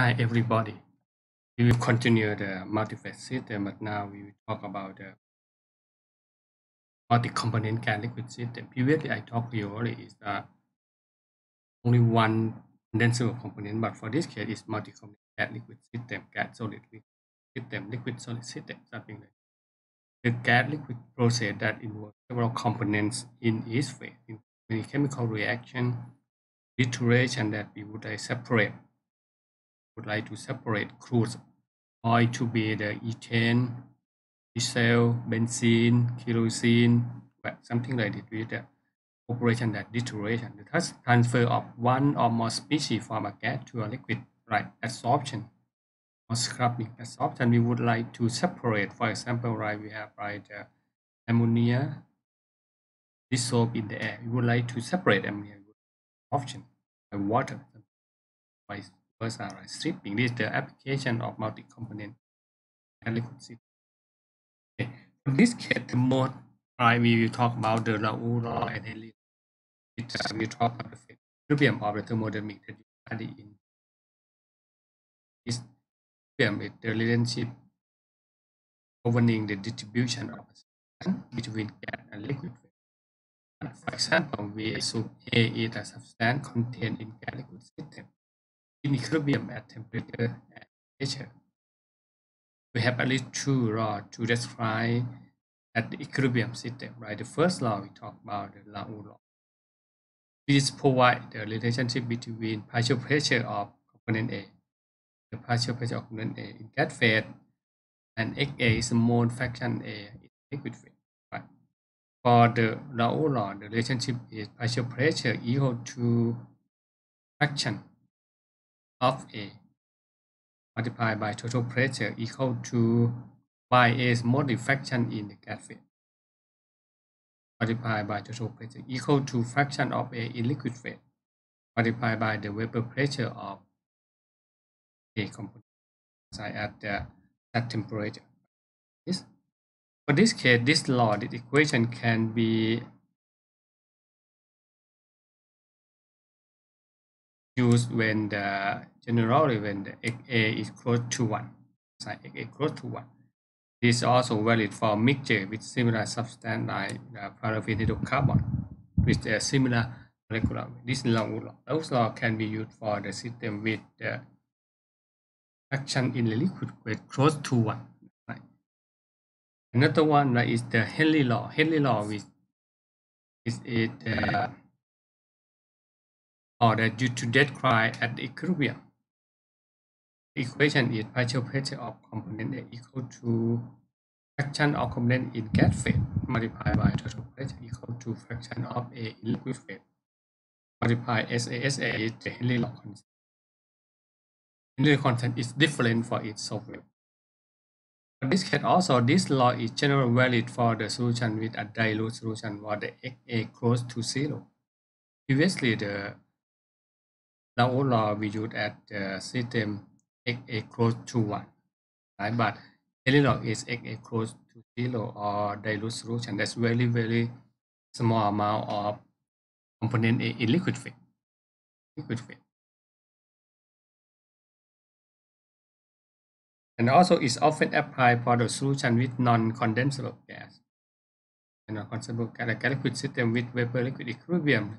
Hi everybody. We will continue the multi-phase system, uh, but now we will talk about uh, the multi-component gas liquid system. Previously, I talked to you already is that only one condensable component, but for this case, it's multi-component gas liquid system, gas solid liquid system, liquid solid system, something like that. The gas liquid process that involves several components in each phase, in chemical reaction, iteration that we would separate would like to separate crude oil to be the ethane, diesel, benzene, kerosene, something like this with the operation that deterioration. Thus, transfer of one or more species from a gas to a liquid, right? Adsorption or scrubbing. Adsorption, we would like to separate, for example, right, we have right uh, ammonia dissolved in the air. We would like to separate ammonia option by water by versa right stripping this is the application of multi-component system okay for this case the mode right we will talk about the Raoult law and it, uh, we talk about the equilibrium of the thermodynamic that you study in this equilibrium is the relationship governing the distribution of between gas and liquid. For example, we assume A is a substance contained in gas liquid system in equilibrium at temperature and pressure. We have at least two laws to describe at the equilibrium system, right? The first law we talk about the Raoult law. This provides the relationship between partial pressure of component A, the partial pressure of component A in gas phase, and XA is a mole fraction A in liquid phase. Right? For the Raoult law, the relationship is partial pressure equal to fraction of A multiplied by total pressure equal to by A's fraction in the gas phase multiplied by total pressure equal to fraction of A in liquid phase multiplied by the vapor pressure of A component at the that temperature. For this case, this law, this equation can be used when the generally when the XA is close to 1, sign XA close to 1. This is also valid for mixture with similar substance like the paraffin hydrocarbon with a similar molecular. This law, those law can be used for the system with the action in the liquid weight close to 1. Right. Another one that is the Henry law. Henry law is, is it uh, or that due to dead cry at equilibrium. The equation is partial pressure of component A equal to fraction of component in gas phase multiplied by total pressure equal to fraction of A in liquid phase multiplied SA. SA is the Henry law constant. Henry constant is different for each solvent. This case also, this law is generally valid for the solution with a dilute solution where the XA close to zero. Previously, the Raoult law we use at the system x equals to 1, right? But law is x equals to 0 or dilute solution. That's very, very small amount of component in liquid phase. Liquid phase. And also is often applied for the solution with non-condensable gas. And non-condensable gas, liquid system with vapor liquid equilibrium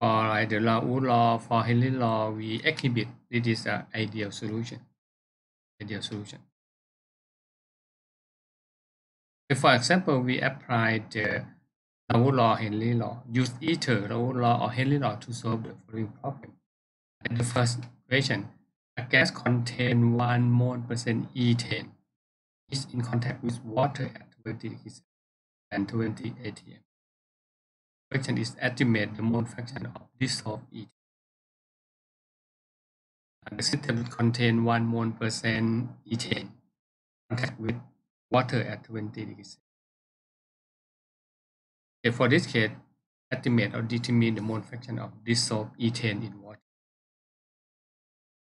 for like the Raoult law, for Henry law, we exhibit this is an ideal solution. Ideal solution. If, for example, we apply the Raoult law, Henry law, use either Raoult law or Henry law to solve the following problem. And the first question, a gas contain 1 mole percent ethane is in contact with water at 20 degrees and 20 atm fraction is estimate the mole fraction of dissolved ethane. And the system contain 1 mole percent ethane contact with water at 20 degrees. Okay, for this case, estimate or determine the mole fraction of dissolved ethane in water.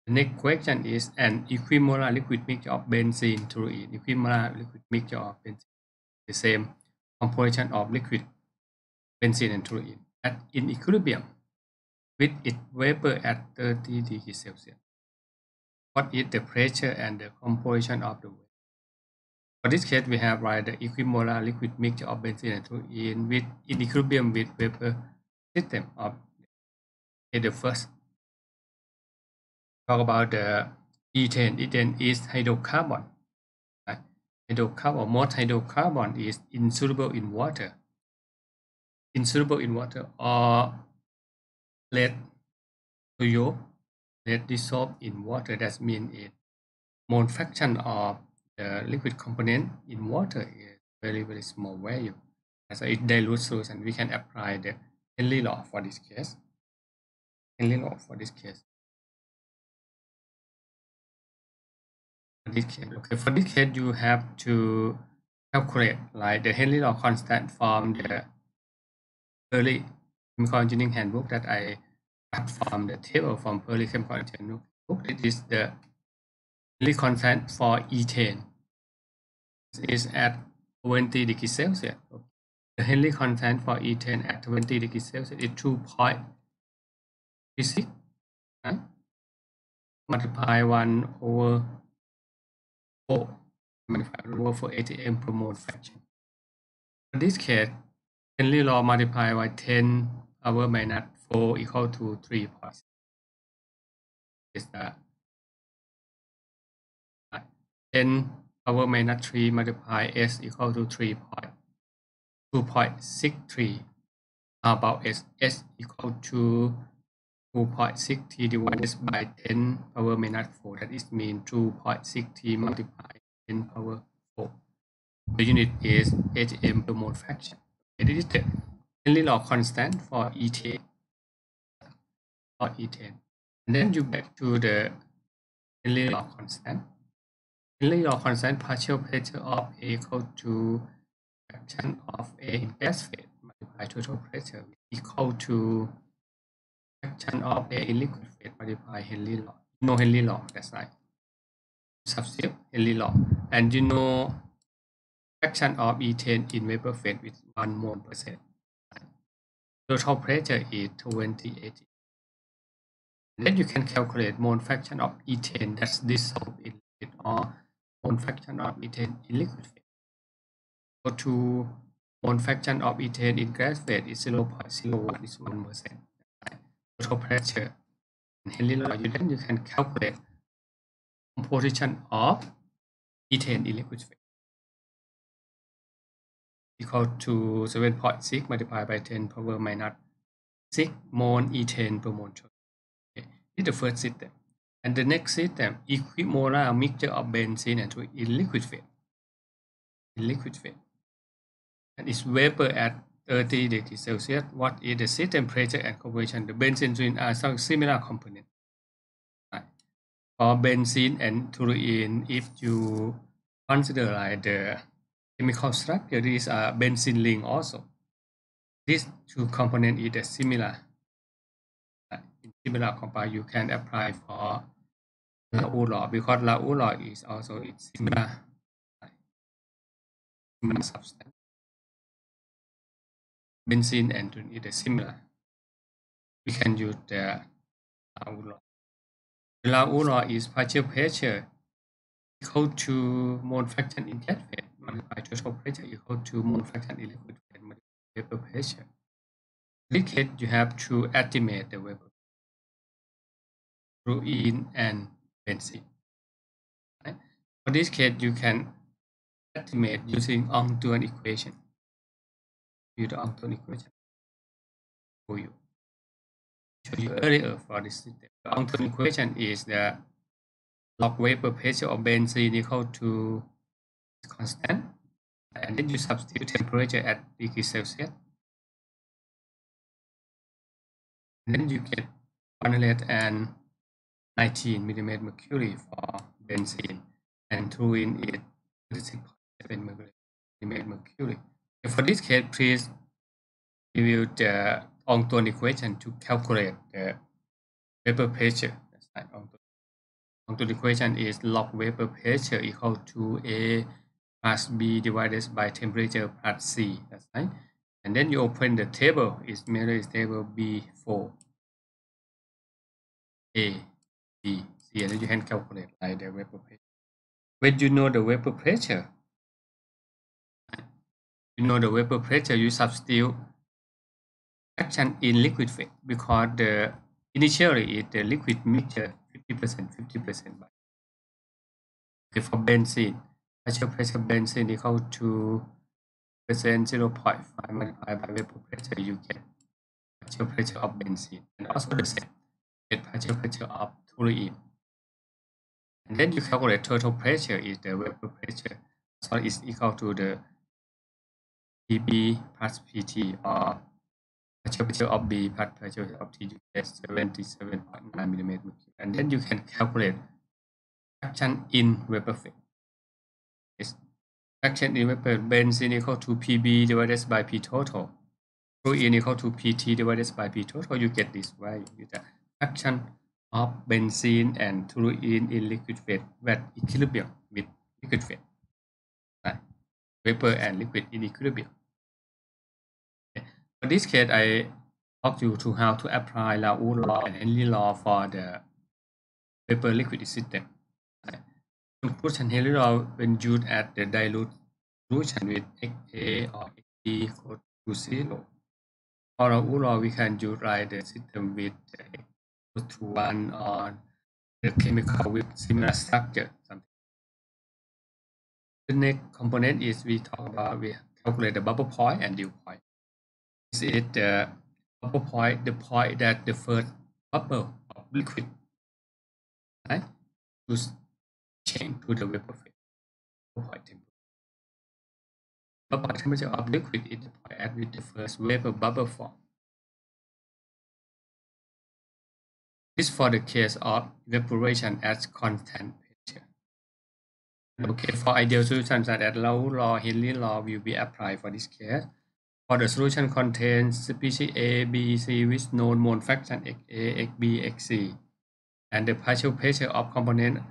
The next question is an equimolar liquid mixture of benzene toluene. Equimolar liquid mixture of benzene. The same composition of liquid benzene and toluene at in equilibrium with its vapor at 30 degrees Celsius. what is the pressure and the composition of the waste. For this case, we have right the equimolar liquid mixture of benzene and toluene with in equilibrium with vapor system of the first. Talk about the ethane. Ethane is hydrocarbon. Right? Hydrocarbon, most hydrocarbon is insoluble in water. Insoluble in water or let to you let dissolve in water. That means it mole fraction of the liquid component in water is very very small value. So it dilutes solution. We can apply the Henry law for this case. Henry law for this case. For this case, okay. For this case, you have to calculate like the Henry law constant from the early chemical engineering handbook that I cut from the table from early chemical engineering book. It is the Henry constant for ethane It is at 20 degrees Celsius. The Henry constant for ethane at 20 degrees Celsius is 2.36 right? multiply 1 over 4 multiply over 4 atm per mole fraction. In this case, Henry law multiplied by 10 power minus 4 equal to 3 point. Is that 10 power minus 3 multiply s equal to 3 point 2.63 about s? S equal to 2.6t divided by 10 power minus 4 that is mean 2.6t multiplied 10 power 4 the unit is hm per mole fraction it is the Henry law constant for ethane for ethane and then you back to the Henry law constant Henry law constant partial pressure of A equal to fraction of A in gas phase multiplied total pressure equal to fraction of A in liquid phase multiplied Henry law. You know Henry law, that's right. Substitute Henry law. And you know fraction of ethane in vapor phase with 1 mole percent. Total pressure is 28. Then you can calculate mole fraction of ethane that's dissolved in liquid or mole fraction of ethane in liquid phase. So to mole fraction of ethane in gas phase is 0.01 is 1 percent. Total pressure in Henry law, then you can calculate composition of ethane in liquid phase equal to 7.6 multiplied by 10 power minus 6 mole ethane per mole. Okay. This is the first system. And the next system, equimolar mixture of benzene and in liquid phase. In liquid phase. And it's vapor at 30 degrees Celsius. What is the system pressure and composition? The benzene and are uh, some similar components. For benzene and toluene, if you consider like the chemical structure, there is a uh, benzene ring also. These two components is similar. Uh, in similar compound, you can apply for uh, hmm. Raoult law because Raoult law is also it's similar, uh, similar substance. Benzene and it is similar. We can use the Raoult law. The law is partial pressure equal to mole fraction in gas phase pressure equal to mole fraction in liquid multiplied vapor pressure. In this case, you have to estimate the vapor toluene and benzene. Right? For this case, you can estimate using Antoine equation. Use the Antoine equation for you. Show you earlier for this system. The Antoine equation is the log vapor pressure of benzene equal to constant and then you substitute temperature at degree Celsius and then you get 119 millimeter mercury for benzene and toluene is 36.7 millimeter mercury. And for this case, please review the Antoine equation to calculate the vapor pressure. That's right, Antoine equation is log vapor pressure equal to A plus be divided by temperature plus C. That's right. And then you open the table. It's merely table B4. A, B, C. and then you can calculate like the vapor pressure. When you know the vapor pressure, you know the vapor pressure, you substitute action in liquid phase because the initially is the liquid mixture 50% 50% okay, for benzene partial pressure benzene equal to percent 0.5 multiplied by vapor pressure you get. Partial pressure of benzene. And also the same. Get partial pressure of toluene and then you calculate total pressure is the vapor pressure. So it's equal to the PB plus PT or partial pressure of B plus pressure of T you get 77.9 millimeter and then you can calculate fraction in vapor phase. Fraction in vapor benzene equal to PB divided by P total. Toluene equal to PT divided by P total. You get this way. value. The action of benzene and toluene in liquid phase at equilibrium with liquid phase. Right. Vapor and liquid in equilibrium. Okay. For this case, I talk you to how to apply Raoult law and Henry law for the vapor liquid system. Conclusion Henry law when used at the dilute solution with XA or XB equal to zero. For Raoult law, we can use write the system with equal to one or the chemical with similar structure. Something. The next component is we talk about we calculate the bubble point and dew point. This is the bubble point, the point that the first bubble of liquid right, to change to the vapor phase. Bubble point temperature. Of liquid is the point at the first vapor bubble form. This for the case of evaporation at constant pressure. Okay, for ideal solutions that Raoult law, Henry law will be applied for this case. For the solution contains species A, B, C with known mole fraction XA, XB, XC, and the partial pressure of component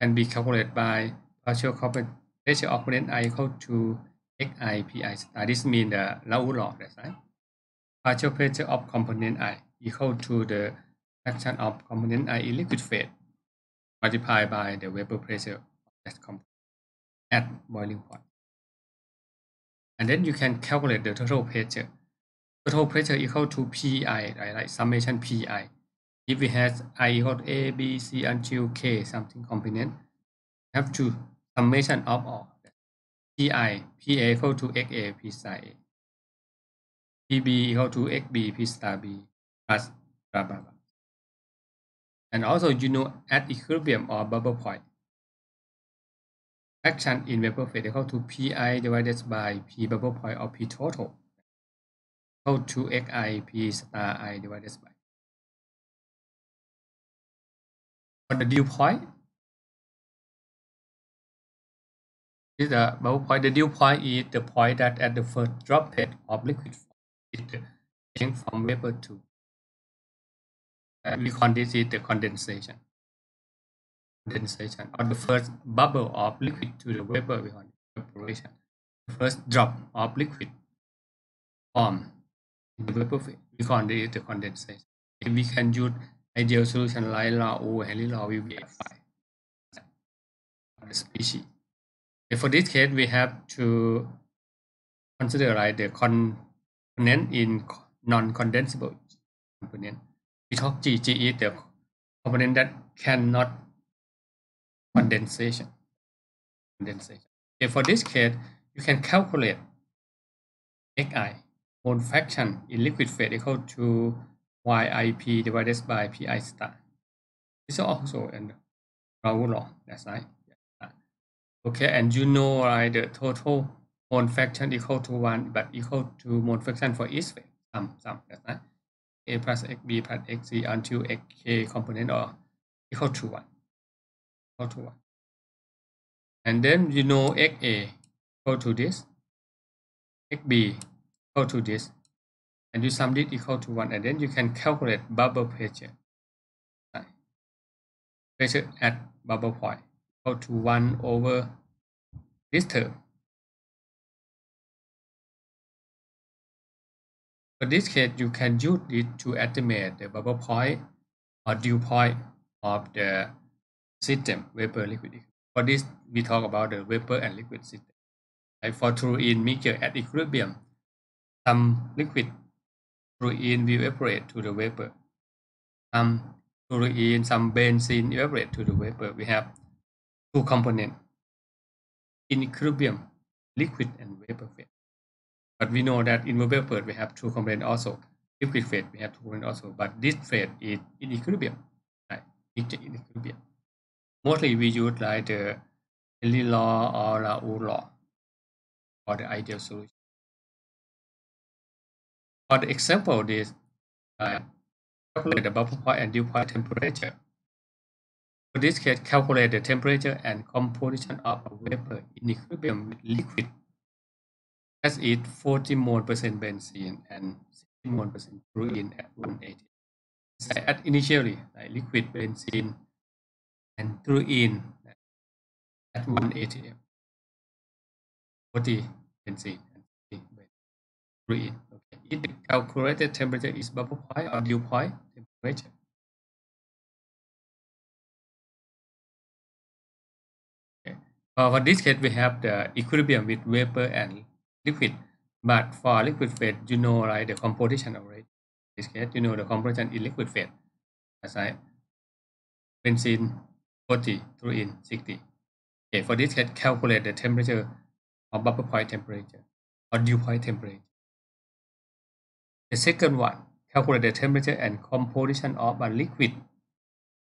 can be calculated by partial pressure of component I equal to Xi Pi star. This means the Raoult law, that's right. Partial pressure of component I equal to the fraction of component I in liquid phase multiplied by the vapor pressure of that component at boiling point and then you can calculate the total pressure. Total pressure equal to Pi, right? like summation Pi. If we have I equal to A, B, C until K something component, have to summation of all. Pi, Pa equal to Xa, P star A. Pb equal to Xb, P star B, plus blah blah blah. And also you know at equilibrium or bubble point, fraction in vapor phase equal to Pi divided by P bubble point or P total equal to Xi P star i divided by. The dew point, is the bubble point. The dew point is the point that at the first droplet of liquid is the change from vapor to. Uh, we call this is the condensation condensation or the first bubble of liquid to the vapor we call evaporation. The first drop of liquid form in the vapor we call it the condensation. If we can use ideal solution like Raoult Henry law will be species. For this case, we have to consider like the component in non-condensable component. We talk G, G is the component that cannot condensation. condensation. Okay, for this case, you can calculate Xi, mole fraction in liquid phase equal to YIP divided by PI star. This is also in Raoult law, that's right. Okay, and you know right, the total mole fraction equal to 1, but equal to mole fraction for each. Sum, sum, that's right. A plus XB plus XC until XK component are equal to 1 equal to 1. And then you know XA equal to this, XB equal to this, and you sum it equal to 1, and then you can calculate bubble pressure. Pressure at bubble point equal to 1 over this term. For this case, you can use it to estimate the bubble point or dew point of the system, vapor, liquid. For this, we talk about the vapor and liquid system. Like for true in mixture at equilibrium, some liquid toluene will evaporate to the vapor. Um, some toluene, some benzene evaporate to the vapor. We have two components in equilibrium, liquid and vapor phase. But we know that in vapor we have two components also. Liquid phase we have two components also, but this phase is in equilibrium, right? Mixture in equilibrium. Mostly we use like the Henry law or the Raoult law for the ideal solution. For the example, this uh, calculate the bubble point and dew point temperature. For this case, calculate the temperature and composition of a vapor in equilibrium with liquid That is it 40 mole percent benzene and 60 mole percent toluene at 180. So at initially, like liquid benzene and toluene at 180 40 benzene and 60 toluene. If the calculated temperature is bubble point or dew point temperature. Okay. For this case, we have the equilibrium with vapor and liquid. But for liquid phase, you know right the composition already. In this case, you know the composition in liquid phase. As I benzene 40 toluene 60. Okay, for this case, calculate the temperature of bubble point temperature or dew point temperature. The second one, calculate the temperature and composition of a liquid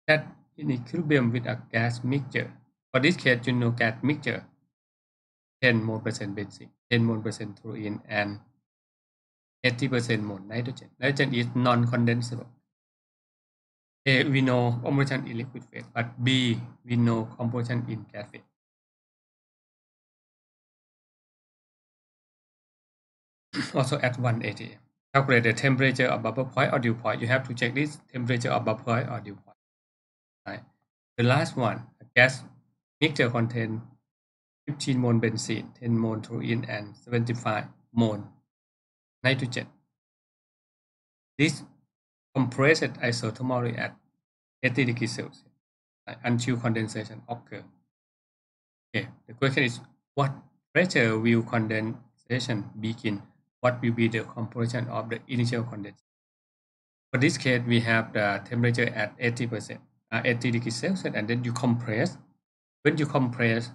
that in equilibrium with a gas mixture. For this case, you know gas mixture 10 mole percent benzene, 10 mole percent toluene, and 80 percent mole nitrogen. Nitrogen is non-condensable. A, we know composition in liquid phase, but B, we know composition in gas phase. also at 180. Calculate the temperature of bubble point or dew point. You have to check this temperature of bubble point or dew point. Right. The last one, a gas mixture contain 15 mole benzene, 10 mole toluene, and 75 mole nitrogen. This compressed isothermally at 80 degrees Celsius until condensation occurs. Okay, the question is what pressure will condensation begin? What will be the composition of the initial condensation? For this case, we have the temperature at 80%, uh, 80 degrees Celsius, and then you compress. When you compress,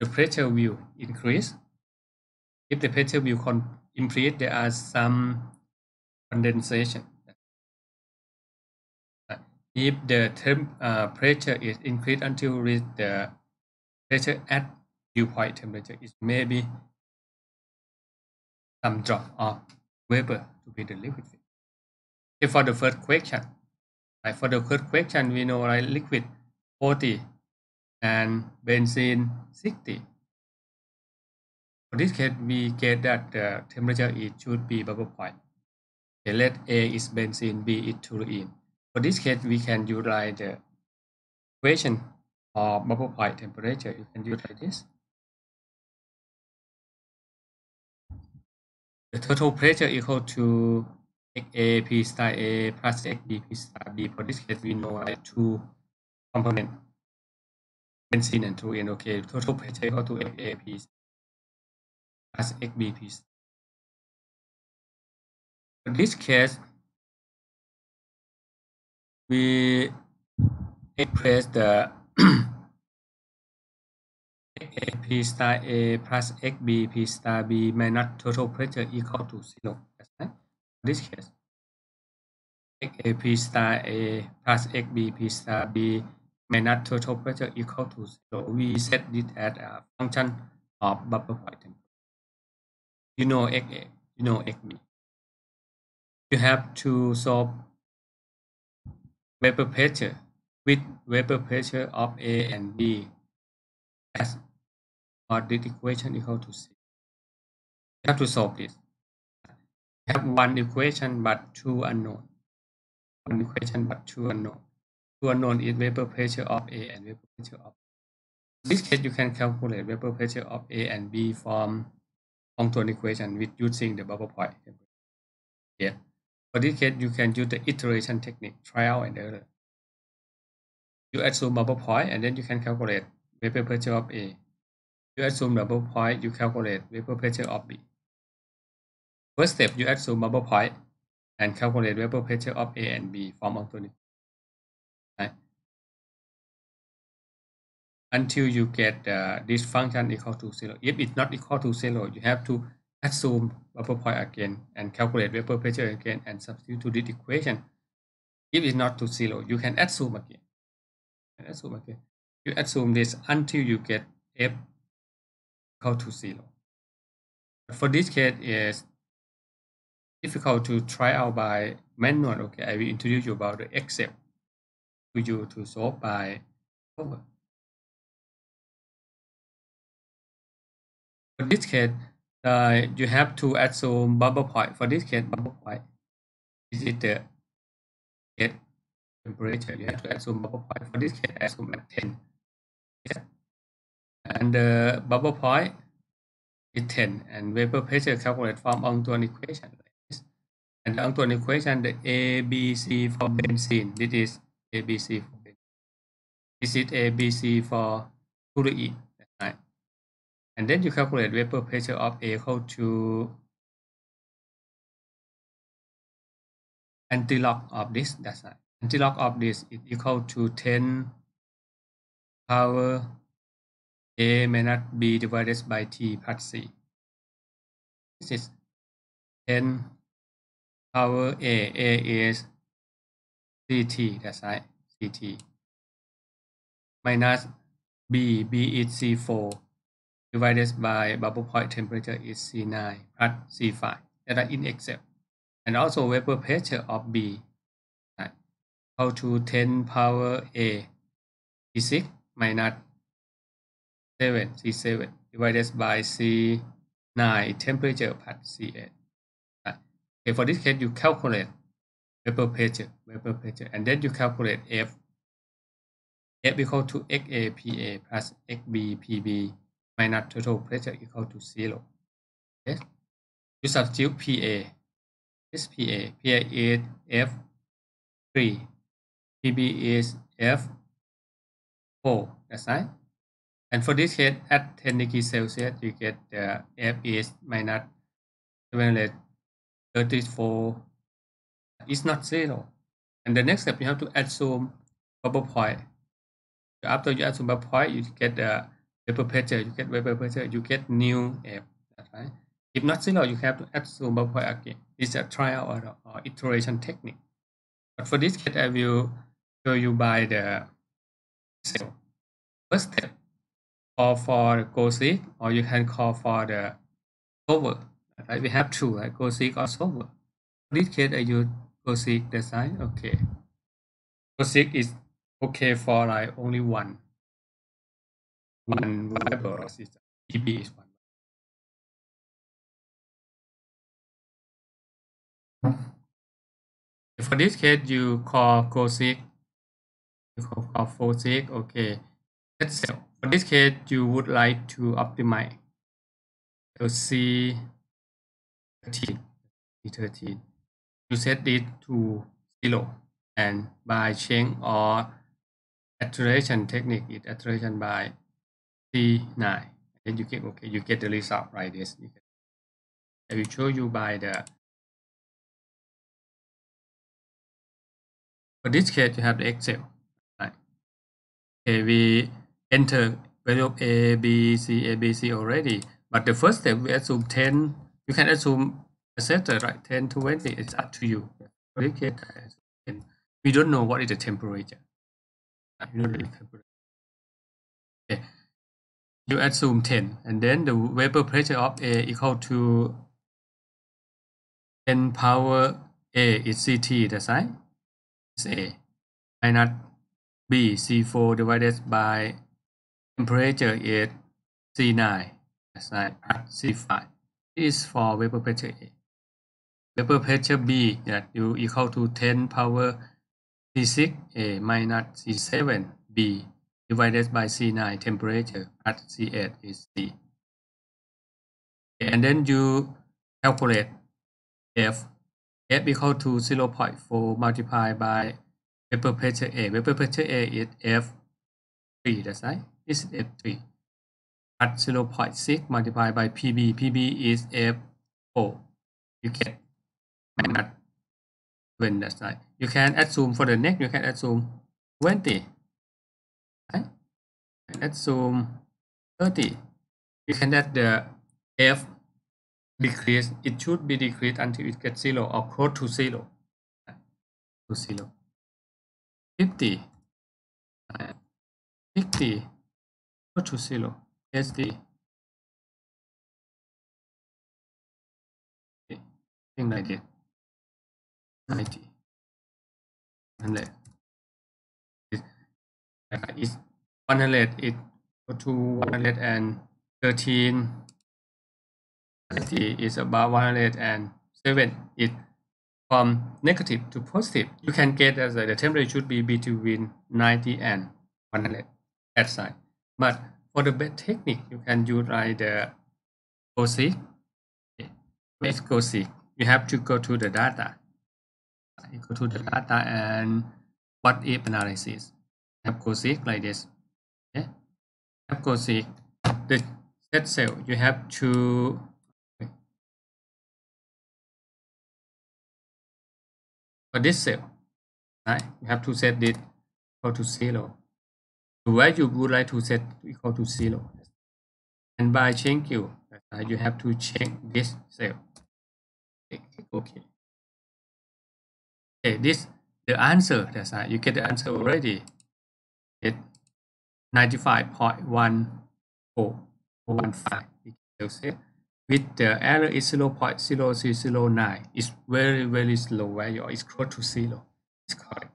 the pressure will increase. If the pressure will increase, there are some condensation. If the temp, uh, pressure is increased until reach the pressure at dew point temperature, it may be some drop of vapor to be the liquid phase. Okay, for the first question, right, for the first question, we know like liquid 40 and benzene 60. For this case, we get that the temperature it should be bubble point. Okay, let A is benzene, B is toluene. For this case, we can utilize the equation of bubble point temperature. You can utilize this. The total pressure equal to XA P star A plus XB P star B. For this case, we know like two components benzene and toluene. Okay, total pressure equal to XAP plus XBP. In this case, we express the XAP star A plus XBP star B minus total pressure equal to zero. That's right. In this case, XAP star A plus XBP star B minus total pressure equal to zero. We set this as a function of bubble point. You know XA, you know XB. You have to solve vapor pressure with vapor pressure of A and B as or this equation equal to C. You have to solve this. You have one equation but two unknown. One equation but two unknown Two unknown is vapor pressure of A and vapor pressure of B. In this case, you can calculate vapor pressure of A and B from Antoine equation with using the bubble point. Yeah. For this case, you can use the iteration technique, trial and error. you assume bubble point and then you can calculate vapor pressure of A. You assume bubble point, you calculate vapor pressure of B. First step, you assume bubble point and calculate vapor pressure of A and B from alternate. Right? Until you get uh, this function equal to zero. If it's not equal to zero, you have to assume bubble point again and calculate vapor pressure again and substitute to this equation. If it's not to zero, you can assume again. Assume again. You assume this until you get f equal to zero. For this case, it's difficult to try out by manual. Okay, I will introduce you about the Excel to you to solve by over. For this case, uh, you have to assume bubble point. For this case, bubble point is it the temperature. You have to assume bubble point. For this case, assume at 10. And the bubble point is 10. And vapor pressure calculated from Antoine equation. And the equation, the ABC for benzene. This is ABC for benzene. This is ABC for toluene and then you calculate vapor pressure of A equal to antilog of this that's right antilog of this is equal to 10 power a may not be divided by t plus c. This is 10 power a a is ct that's right ct minus b b is c4 divided by bubble point temperature is C9 plus C5 that are in Excel. And also vapor pressure of B right, equal to 10 power A C6 minus 7 C7 divided by C9 temperature plus C8. Right. Okay, for this case, you calculate vapor pressure, vapor pressure, and then you calculate F. F equal to XA plus XB PB minus total pressure equal to zero. Okay. You substitute PA. This PA. PA is F3. PB is F4. That's right. And for this case, at 10 degrees Celsius, you get the F is minus 734. It's not zero. And the next step, you have to assume bubble point. After you assume bubble point, you get the vapor pressure, you get vapor pressure, you get new F. That's right. If not zero, you have to assume bubble point again. It's a trial or, or iteration technique. But for this case, I will show you by the cell. First step, call for Goal Seek, or you can call for the solver. Right? We have two, right? Goal Seek or solver. For this case, I use Goal Seek design. Okay. Goal Seek is okay for like only one one variable system. TB is one. For this case, you call Goal Seek, you call, call Goal Seek, okay. Let's say for this case, you would like to optimize so C13, C13. You set it to zero and by change or iteration technique it iteration by C9 then you get okay you get the result like this. I will show you by the for this case you have the Excel right? Okay we enter value of A B C A B C already. But the first step we assume 10 you can assume etc right? 10 to 20 it's up to you. We don't know what is the temperature. You know the temperature okay. You assume 10 and then the vapor pressure of A equal to 10 power A is CT that's right? Is A. Minus B C4 divided by temperature is C9 that's right uh, C5 is for vapor pressure A vapor pressure B that you equal to 10 power C6 A minus C7 B divided by C9 temperature at C8 is C. And then you calculate F. F equal to 0 0.4 multiplied by vapor pressure A. Vapor pressure A is F3, that's right is F3 at 0.6 multiplied by PB. PB is F4. You get minus 20. That's right. You can assume for the next, you can assume 20. Right? And assume 30. You can add the F decrease. It should be decreased until it gets 0 or close to 0. To 0. 50. Right? 50. Chusilo is the thing it 90 100 it's 100 it go to 113 is about 107 it from negative to positive you can get as the temperature should be between 90 and 100 that side but for the best technique you can use like the Goal Seek okay. Goal Seek you have to go to the data. You go to the data and what if analysis? Have Goal Seek like this. Okay. Have Goal Seek the set cell you have to for this cell right you have to set it equal to zero where you would like to set equal to zero? And by change you uh, you have to check this cell. Okay okay. This the answer that's right you get the answer already. It 95.1415 with the error is 0 0.0009 it's very very slow value it's close to zero. It's correct.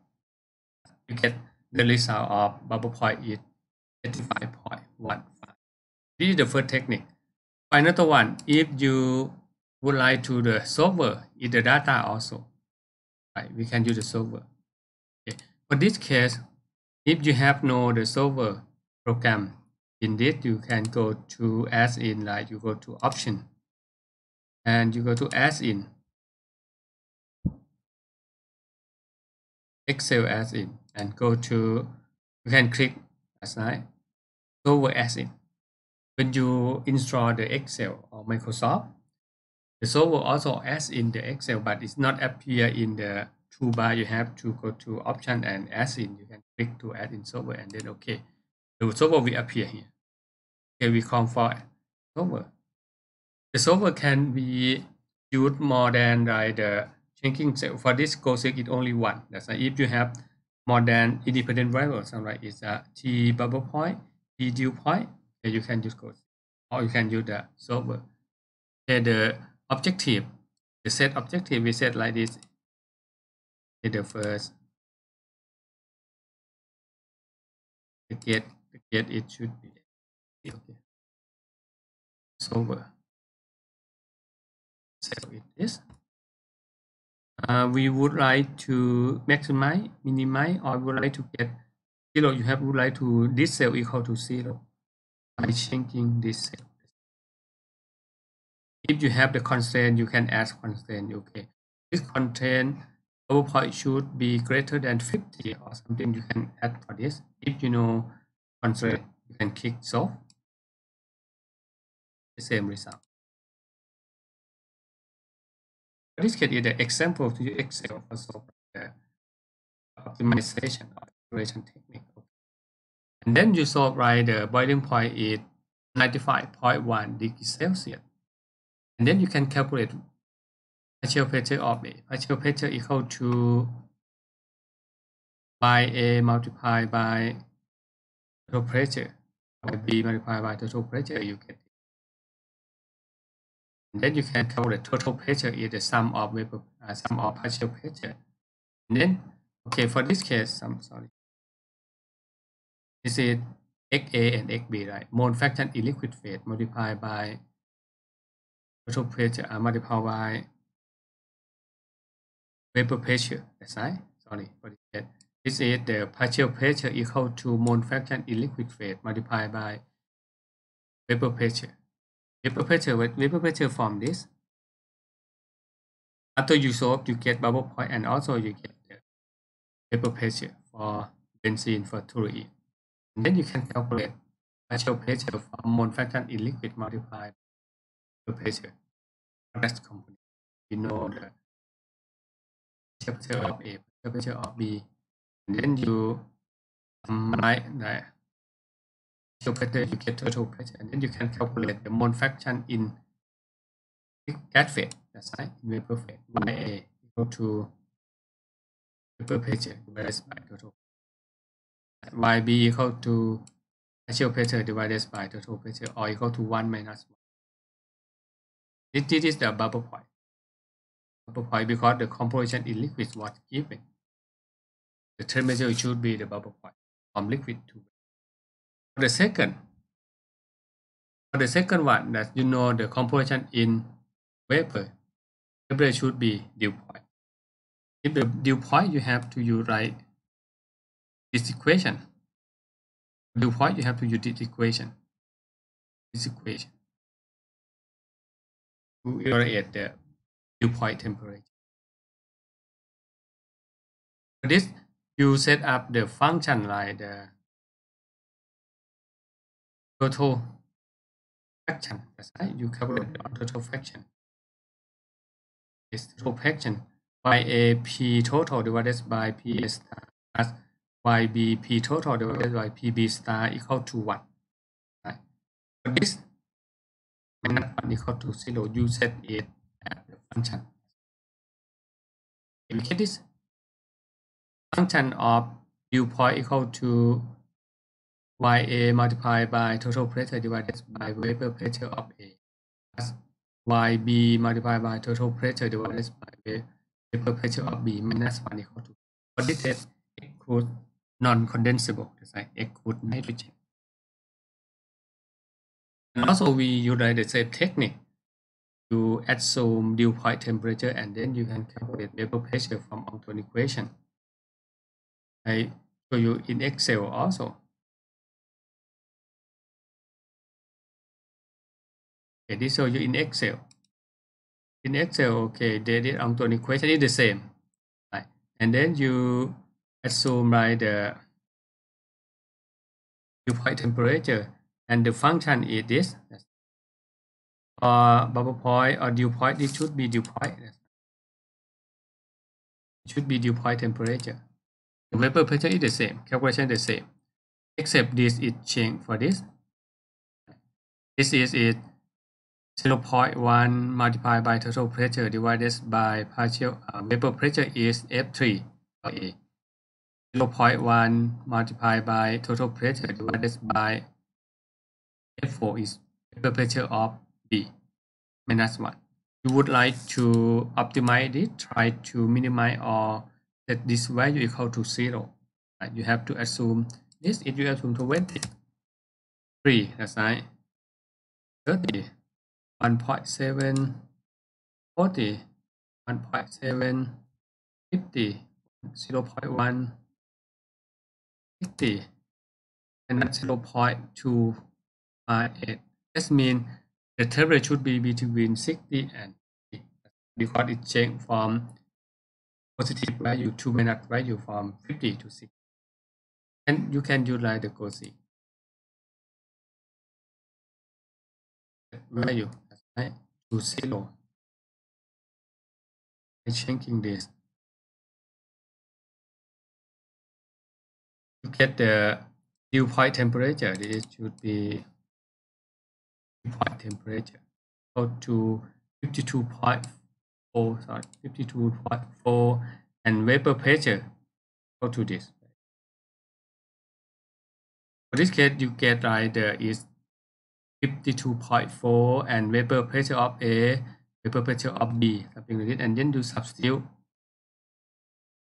You get the result of bubble point is 85.15 this is the first technique another one if you would like to the solver in the data also right? We can use the solver. Okay. For this case, if you have no the solver program, in this you can go to as in like you go to option and you go to as in Excel as in and go to you can click as I solver as in. When you install the Excel or Microsoft, the solver also adds in the Excel, but it's not appear in the toolbar. You have to go to option and add in. You can click to add in solver and then okay. The solver will appear here. Okay, we come for solver. The solver can be used more than like the changing cell. For this Goal Seek, it only one. That's why if you have more than independent variables, like it's a uh, T bubble point, T dew point, okay, you can use Goal Seek. Or you can use the solver. Okay, the objective the set objective we set like this. In the first. The get the get it should be okay. Solver so it is uh, we would like to maximize minimize or we would like to get zero you have would like to this cell equal to zero by changing this cell if you have the constraint, you can add constraint. Okay, this constraint over point should be greater than 50 or something. You can add for this. If you know constraint, you can click solve. The same result. This case is the example to use solve the optimization or integration technique. And then you solve right the boiling point is 95.1 degrees Celsius. And then you can calculate partial pressure of A. Partial pressure equal to by A multiplied by total pressure by B multiplied by total pressure you get it. And then you can calculate total pressure is the sum of vapor, uh, sum of partial pressure. And then okay for this case I'm sorry. This is XA and XB right? Mole fraction in liquid phase multiplied by total pressure are multiplied by vapor pressure. That's right. Sorry for that. This is the partial pressure equal to mole fraction in liquid phase multiplied by vapor pressure. Vapor pressure from this. After you solve, you get bubble point and also you get the pressure for benzene for toluene. And then you can calculate partial pressure from mole fraction in liquid multiplied by pressure. Rest component. You know the pressure of A, pressure of B, and then you um, combine the get total pressure, and then you can calculate the mole fraction in gas phase, that's right, in vapor phase, YA equal to vapor pressure divided by total. YB equal to partial pressure divided by total pressure or equal to 1 minus 1. This, this is the bubble point. Bubble point because the composition in liquid was given. The temperature should be the bubble point from liquid to the second for the second one that you know the composition in vapor temperature should be dew point. If the dew point you have to use right this equation. Dew point you have to use this equation. This equation. To evaluate the dew point temperature. For this you set up the function like the total fraction that's right you calculate the total fraction is total fraction y p total divided by p star. Plus yb p total divided by pb star equal to 1 right. For this minus 1 equal to 0 you set it as the function. Get this function of dew point equal to YA multiplied by total pressure divided by vapor pressure of A plus YB multiplied by total pressure divided by vapor pressure of B minus 1 equal to. For this test, exclude non-condensable, that's right, exclude nitrogen. And also we utilize the same technique to assume dew point temperature and then you can calculate vapor pressure from Antoine equation. I show you in Excel also. Okay, this show you in Excel. In Excel, okay, did Antoine equation is the same. Right. And then you assume right the dew point temperature and the function is this. Or uh, bubble point or dew point, it should be dew point. It should be dew point temperature. The vapor pressure is the same, calculation is the same, except this is changed for this. This is it 0.1 multiplied by total pressure divided by partial uh, vapor pressure is F3 or A. 0.1 multiplied by total pressure divided by F4 is vapor pressure of B minus 1. You would like to optimize it, try to minimize or set this value equal to 0. Right? You have to assume this if you assume 20, 3, that's right, 30, 1.7, 40, 1.7, 50, 0.1, 60, and then 0.258. That means the temperature should be between 60 and 50 because it changed from positive value to minus value from 50 to 60. And you can utilize the Goal Seek value right, to zero. By changing this. To get the dew point temperature, this should be dew point temperature. Go to 52.4 sorry 52.4 and vapor pressure. Go to this. For this case you get right there is 52.4 and vapor pressure of A, vapor pressure of B, something like this, and then you substitute,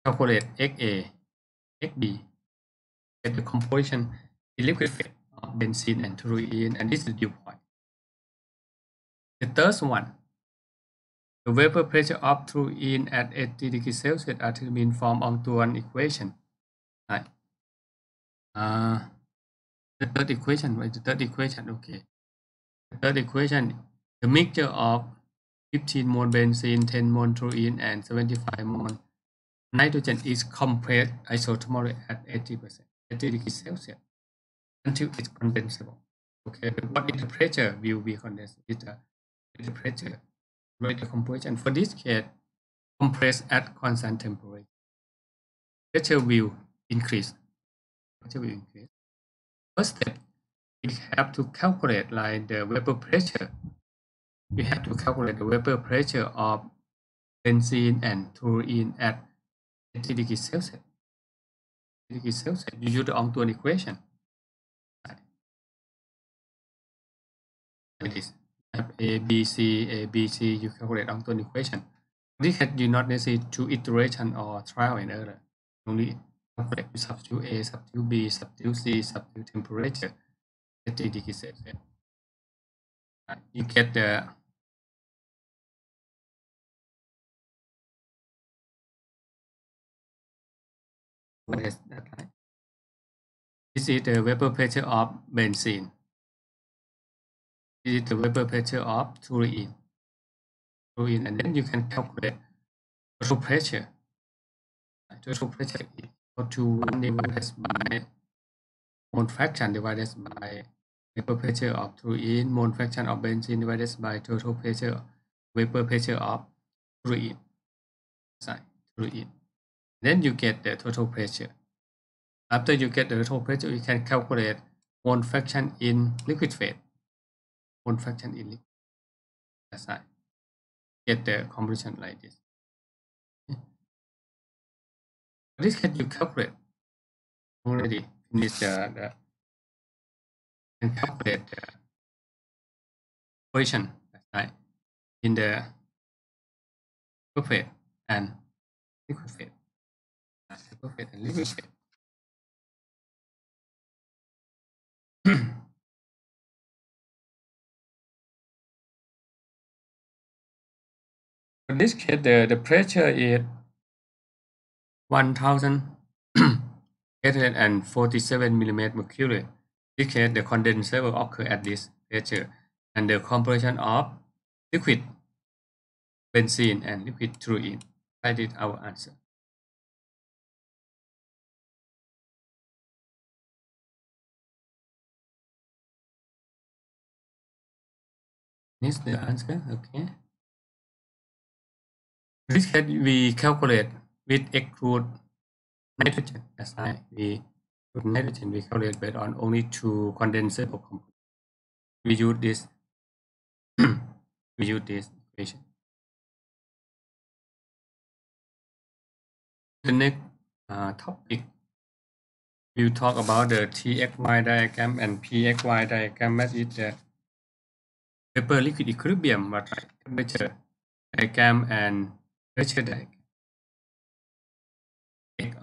calculate XA, XB, get the composition in liquid phase of benzene and toluene, and this is the dew point. The third one, the vapor pressure of toluene at 80 degrees Celsius are determined from Antoine equation. Right. Uh, the third equation, right? The third equation, okay. Third equation, the mixture of 15 mole benzene, 10 mole toluene, and 75 mole nitrogen is compressed isothermally at 80%, 80 degrees Celsius until it's condensable. Okay, what is the pressure will be condensed? Is the, the pressure rate of compression. For this case, compress at constant temperature. Pressure will increase. Pressure will increase. First step, we have to calculate like the vapor pressure. You have to calculate the vapor pressure of benzene and toluene at 80 degrees Celsius. 80 degrees Celsius. You use the Antoine equation. Like this. A, B, C, A, B, C, you calculate Antoine equation. This had you not necessary two iteration or trial and error. Only calculate substitute A, substitute B, substitute C, substitute temperature. 80 degrees Celsius. You get the what is that like? This is the vapor pressure of benzene. This is the vapor pressure of toluene. Toluene, and then you can calculate total pressure. Total pressure is equal to 1 divided by mole fraction divided by vapor pressure of toluene, mole fraction of benzene divided by total pressure, vapor pressure of toluene. Sorry. Then you get the total pressure. After you get the total pressure, you can calculate mole fraction in liquid phase. Mole fraction in liquid. That's right. Get the composition like this. This can you calculate already finish the, the calculate the right. In the liquid and liquid phase liquid and liquid. In this case, the, the pressure is 1847 millimeter mercury. This case, the condenser will occur at this pressure, and the compression of liquid benzene and liquid toluene. That is our answer. This is the answer, okay. This case we calculate with exclude nitrogen. Right. We put nitrogen we calculate based on only two condensable components. We use this. we use this equation. The next uh, topic, we will talk about the TXY diagram and PXY diagram. That is the vapor liquid equilibrium, but temperature diagram and pressure diagram.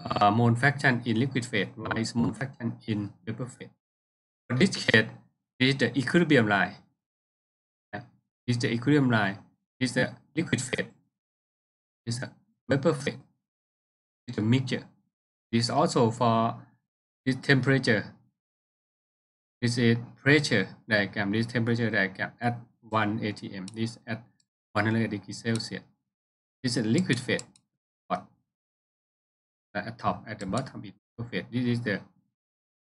Uh, mole fraction in liquid phase, is mole fraction in vapor phase. For this case, this is the equilibrium line. This is the equilibrium line. This is the liquid phase. This is the vapor phase. This is the mixture. This is also for this temperature this is pressure diagram, this temperature diagram at 1 atm, this at 100 degrees Celsius. This is liquid phase. At the top, at the bottom is phase. This is the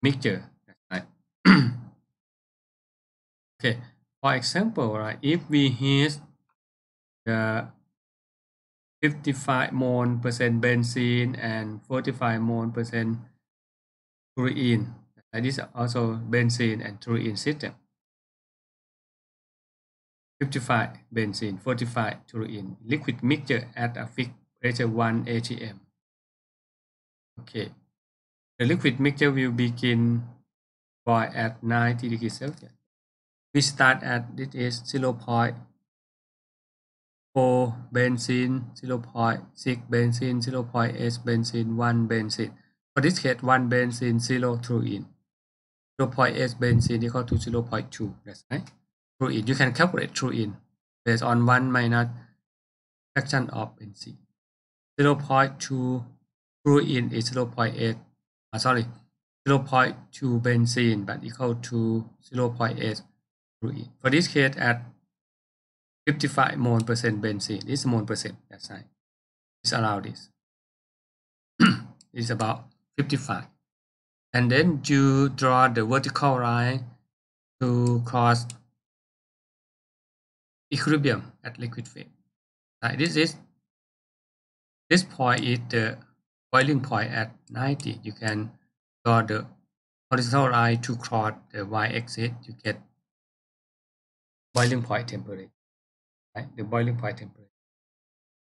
mixture. Right. okay, for example, right, if we heat the 55 mole percent benzene and 45 mole percent and this is also benzene and toluene system. 55 benzene, 45 toluene, liquid mixture at a fixed pressure 1 atm. Okay, the liquid mixture will begin boil at 90 degrees Celsius. We start at this is 0 0.4 benzene, 0 0.6 benzene, 0 0.8 benzene, 1 benzene. For this case, 1 benzene, 0 toluene. 0.8 benzene equal to 0.2. That's right. Toluene. You can calculate toluene based on 1 minus fraction of benzene. 0.2 toluene is 0.8. Uh, sorry, 0.2 benzene but equal to 0.8 toluene. For this case, at 55 mole percent benzene, this mole percent. That's right. It's allowed this. is about 55. And then you draw the vertical line to cross equilibrium at liquid phase. Right, this is this point is the boiling point at 90. You can draw the horizontal line to cross the y-axis. You get boiling point temperature. Right, the boiling point temperature.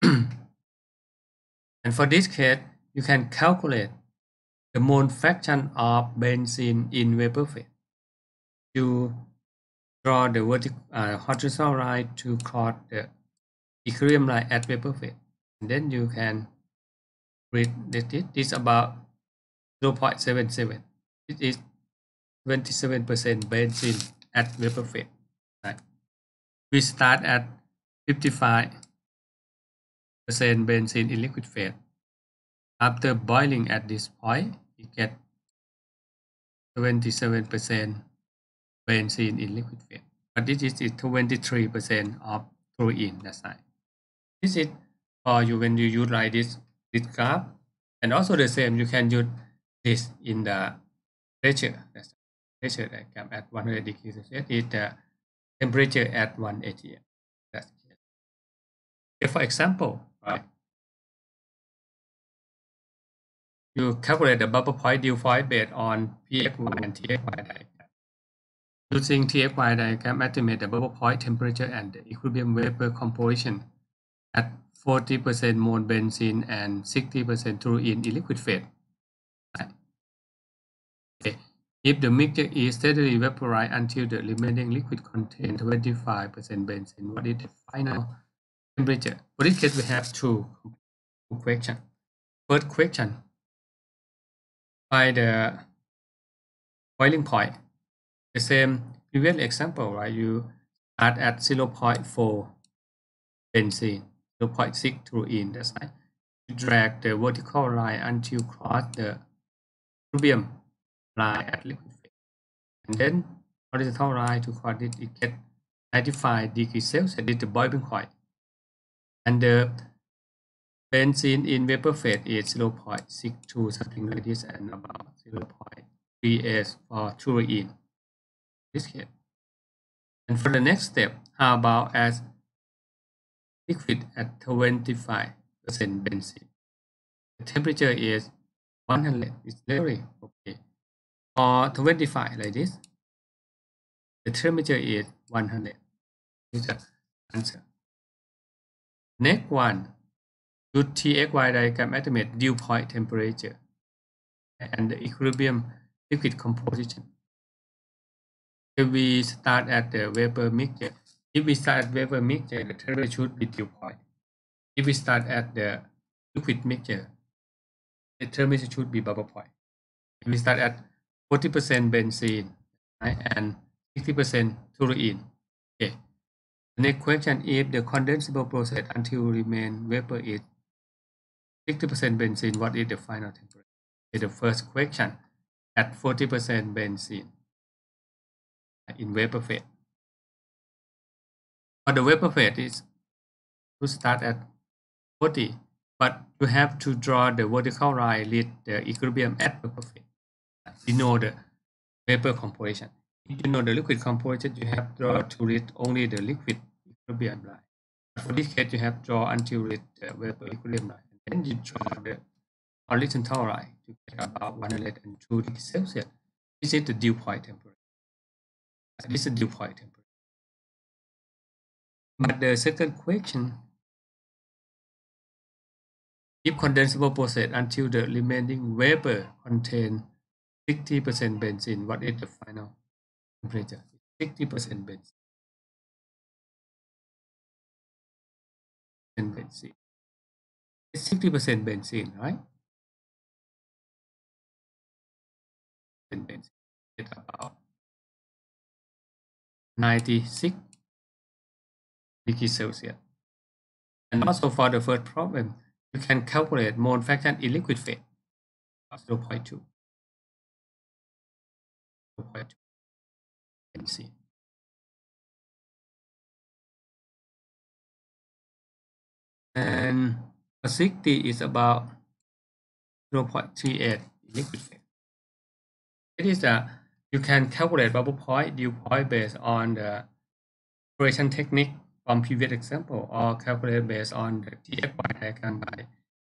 and for this case, you can calculate the mole fraction of benzene in vapor phase. You draw the vertical uh, horizontal line to cross the equilibrium line at vapor phase. And then you can this is about 0.77. It is 27% benzene at vapor phase. Right. We start at 55% benzene in liquid phase. After boiling at this point, you get 27% benzene in liquid phase. But this is 23% of in That's right. This is for you when you utilize this, this graph. And also the same, you can use this in the pressure. That's pressure diagram um, at 100 degrees Celsius is the uh, temperature at 1 atm. That's it. For example, right, you calculate the bubble point dew point based on PXY and TXY diagram. Using TXY diagram, estimate the bubble point temperature and the equilibrium vapor composition at 40% more benzene and 60% toluene in liquid phase. Okay. If the mixture is steadily vaporized until the remaining liquid contains 25% benzene, what is the final temperature? For this case, we have two questions. First question, find the boiling point. The same previous example, right? You start at 0.4 benzene, 0.6 in. that's right. You drag the vertical line until cross the rubium line at liquid phase. And then horizontal line to cross it, it get 95 degrees Celsius, is the boiling point. And the benzene in vapor phase is 0.62, something like this, and about 0.38 for toluene. This case. And for the next step, how about as liquid at 25% benzene? The temperature is 100. It's very okay. For 25 like this, the temperature is 100. This is the answer. Next one, use TXY diagram estimate dew point temperature and the equilibrium liquid composition. If we start at the vapor mixture, if we start at vapor mixture, the temperature should be dew point. If we start at the liquid mixture, the temperature should be bubble point. If we start at 40% benzene right, and 60% toluene. Okay. The next question if the condensable process until remain vapor is 60% benzene, what is the final temperature? The first question at 40% benzene in vapor phase. For the vapor phase is to start at 40, but you have to draw the vertical line with the equilibrium at vapor phase. You know the vapor composition. If you know the liquid composition, you have to draw to read only the liquid equilibrium line. For this case, you have to draw until read the vapor equilibrium line. And then you draw the horizontal line to get about 102 degrees Celsius. This is the dew point temperature. This is the dew point temperature. But the second question, if condensable process until the remaining vapor contain 60% benzene, what is the final temperature? 60% benzene. benzene. It's 60% benzene, right? Benzene. It's about 96 degrees Celsius. And also for the first problem, you can calculate mole fraction in liquid phase of 0.2. 0.2 see. And 60 is about 0.38 in liquid phase. It is that you can calculate bubble point, dew point based on the iteration technique from previous example or calculate based on the TXY diagram by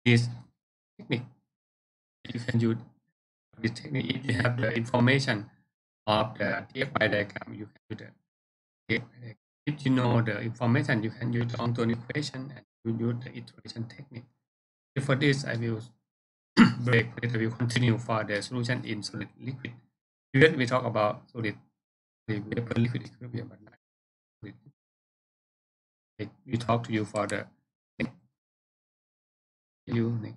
this technique. You can use this technique if you have the information of the TXY diagram, you can the TXY If you know the information, you can use the Longton equation and you use the iteration technique. For this, I will break later. We will continue for the solution in solid liquid. Here we talk about solid vapor liquid equilibrium. We talk to you for the you.